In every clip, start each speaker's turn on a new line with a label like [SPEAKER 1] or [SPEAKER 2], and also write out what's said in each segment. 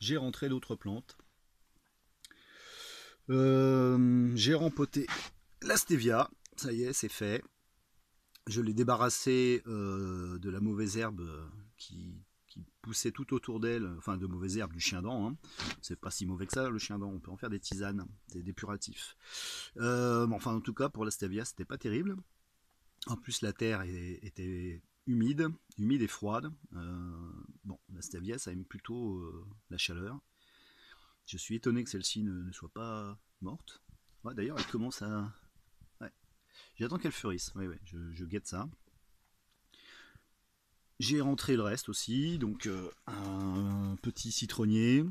[SPEAKER 1] j'ai rentré l'autre plante. Euh, j'ai rempoté la stevia, ça y est, c'est fait. Je l'ai débarrassé euh, de la mauvaise herbe qui, poussait tout autour d'elle, enfin de mauvaise herbe du chien dent. Hein. C'est pas si mauvais que ça le chien dent, on peut en faire des tisanes, des dépuratifs. Euh, enfin en tout cas pour la stevia c'était pas terrible. En plus la terre était humide, humide et froide. La stevia ça aime plutôt la chaleur. Je suis étonné que celle-ci ne, soit pas morte. D'ailleurs, elle commence à... J'attends qu'elle fleurisse. je, guette ça. J'ai rentré le reste aussi. Donc, euh, un petit citronnier.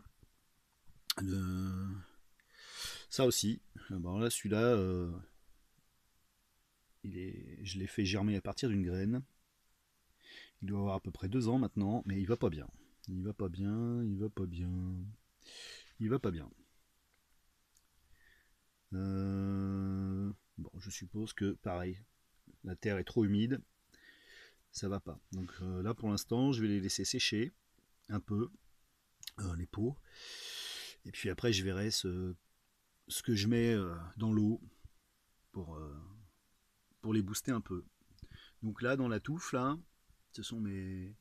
[SPEAKER 1] Ça aussi. Là, celui-là, euh, je l'ai fait germer à partir d'une graine. Il doit avoir à peu près deux ans maintenant, mais il va pas bien. Il va pas bien, il va pas bien il va pas bien. Euh, bon, je suppose que pareil, la terre est trop humide, ça va pas. Donc euh, là pour l'instant, je vais les laisser sécher un peu euh, les pots, et puis après je verrai ce, que je mets dans l'eau pour, pour les booster un peu. Donc là dans la touffe là, ce sont mes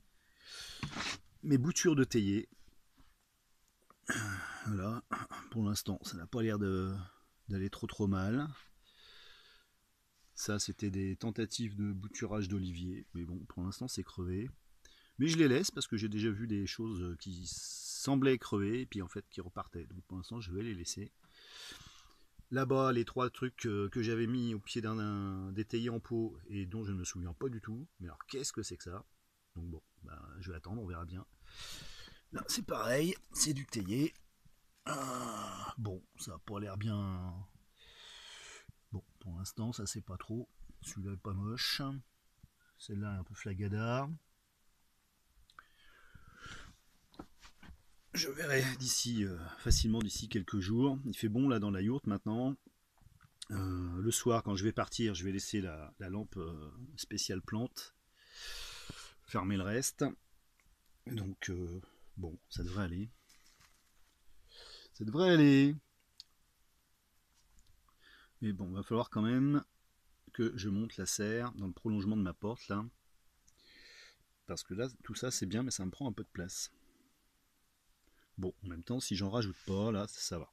[SPEAKER 1] boutures de théier voilà, pour l'instant, ça n'a pas l'air d'aller trop trop mal. Ça, c'était des tentatives de bouturage d'olivier, mais bon, pour l'instant, c'est crevé. Mais je les laisse parce que j'ai déjà vu des choses qui semblaient crever et puis en fait qui repartaient. Donc pour l'instant, je vais les laisser. Là-bas, les trois trucs que j'avais mis au pied d'un détaillé en pot et dont je ne me souviens pas du tout. Mais alors, qu'est-ce que c'est que ça? Donc bon, bah, je vais attendre, on verra bien. Là, c'est pareil, c'est du théier. Ah, bon, ça a pas l'air bien. Bon, pour l'instant, ça c'est pas trop. Celui-là est pas moche. Celle-là est un peu flagada. Je verrai d'ici euh, facilement d'ici quelques jours. Il fait bon là dans la yourte maintenant. Euh, le soir, quand je vais partir, je vais laisser la, lampe euh, spéciale plante. Fermer le reste. Donc Bon, ça devrait aller. Ça devrait aller. Mais bon, va falloir quand même que je monte la serre dans le prolongement de ma porte là. Parce que là, tout ça c'est bien, mais ça me prend un peu de place. Bon, en même temps, si j'en rajoute pas, là, ça va.